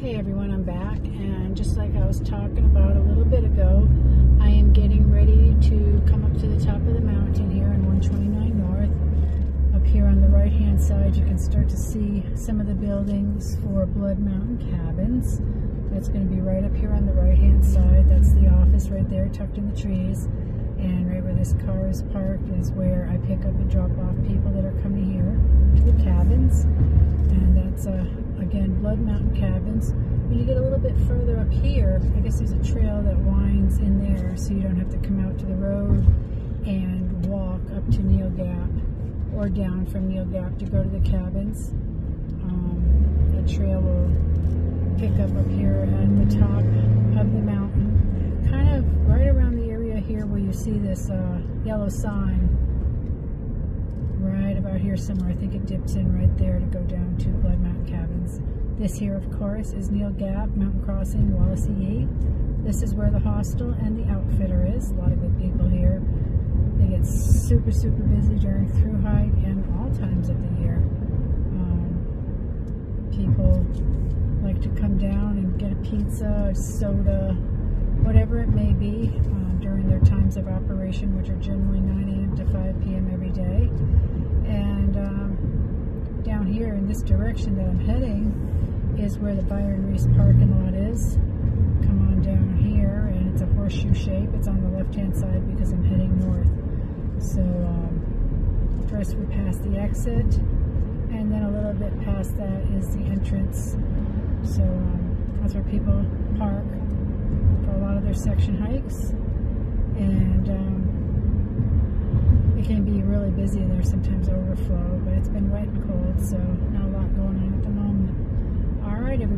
Hey everyone, I'm back, and just like I was talking about a little bit ago, I am getting ready to come up to the top of the mountain here on 129 North. Up here on the right hand side, you can start to see some of the buildings for Blood Mountain Cabins. That's going to be right up here on the right hand side. That's the office right there, tucked in the trees. And right where this car is parked is where I pick up and drop off people that are coming here again, Blood Mountain Cabins. When you get a little bit further up here, I guess there's a trail that winds in there so you don't have to come out to the road and walk up to Neel Gap or down from Neel Gap to go to the cabins. Um, that trail will pick up up here at the top of the mountain, kind of right around the area here where you see this uh, yellow sign right about here somewhere. I think it dips in right there to go This here, of course, is Neel Gap, Mountain Crossing, Walasi-Yi. This is where the hostel and the outfitter is. A lot of good people here. They get super, super busy during through hike and all times of the year. Um, people like to come down and get a pizza, a soda, whatever it may be um, during their times of operation, which are generally 9 a.m. to 5 p.m. every day. And um, down here in this direction that I'm heading is where the Byron Reece parking lot is. Come on down here, and it's a horseshoe shape. It's on the left-hand side because I'm heading north. So um, first we pass the exit, and then a little bit past that is the entrance. So um, that's where people park for a lot of their section hikes. And um, it can be really busy there, sometimes overflow, but it's been wet and cold, so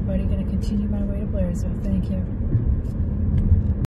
everybody. Going to continue my way to Blairsville. Thank you.